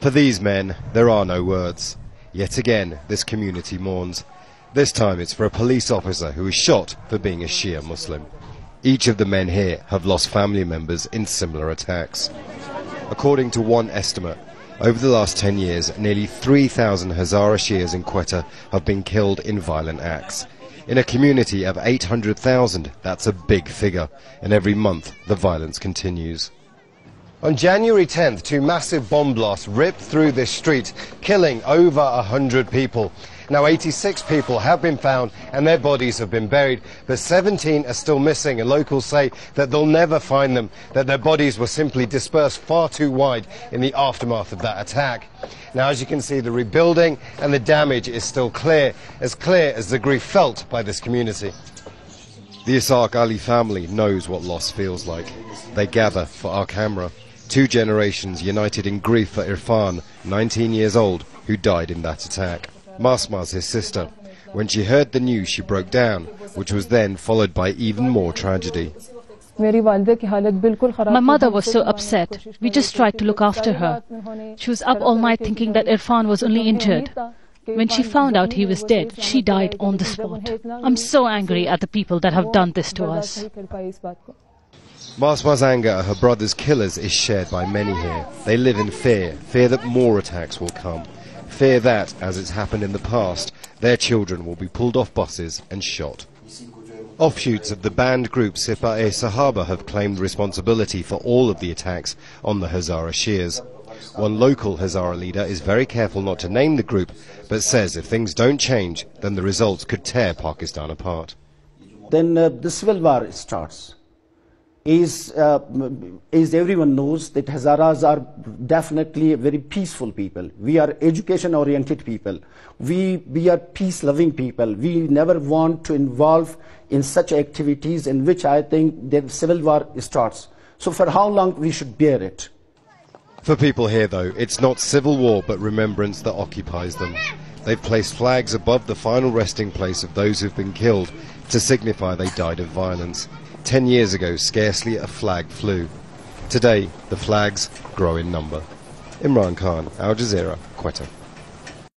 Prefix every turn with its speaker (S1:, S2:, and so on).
S1: For these men, there are no words. Yet again, this community mourns. This time it's for a police officer who was shot for being a Shia Muslim. Each of the men here have lost family members in similar attacks. According to one estimate, over the last 10 years, nearly 3,000 Hazara Shias in Quetta have been killed in violent acts. In a community of 800,000, that's a big figure, and every month the violence continues. On January 10th, two massive bomb blasts ripped through this street, killing over 100 people. Now, 86 people have been found and their bodies have been buried, but 17 are still missing, and locals say that they'll never find them, that their bodies were simply dispersed far too wide in the aftermath of that attack. Now, as you can see, the rebuilding and the damage is still clear, as clear as the grief felt by this community. The Isaac Ali family knows what loss feels like. They gather for our camera. Two generations united in grief for Irfan, 19 years old, who died in that attack. Masma's his sister. When she heard the news, she broke down, which was then followed by even more tragedy.
S2: My mother was so upset. We just tried to look after her. She was up all night thinking that Irfan was only injured. When she found out he was dead, she died on the spot. I'm so angry at the people that have done this to us.
S1: Masma's anger at her brother's killers is shared by many here. They live in fear, fear that more attacks will come. Fear that, as it's happened in the past, their children will be pulled off buses and shot. Offshoots of the banned group Sipah-e Sahaba have claimed responsibility for all of the attacks on the Hazara Shias. One local Hazara leader is very careful not to name the group, but says if things don't change, then the results could tear Pakistan apart.
S3: Then uh, the civil war starts is, uh, is everyone knows that Hazaras are definitely very peaceful people. We are education-oriented people. We, we are peace-loving people. We never want to involve in such activities in which I think the civil war starts. So for how long we should bear it?
S1: For people here, though, it's not civil war but remembrance that occupies them. They've placed flags above the final resting place of those who've been killed to signify they died of violence. Ten years ago, scarcely a flag flew. Today, the flags grow in number. Imran Khan, Al Jazeera, Quetta.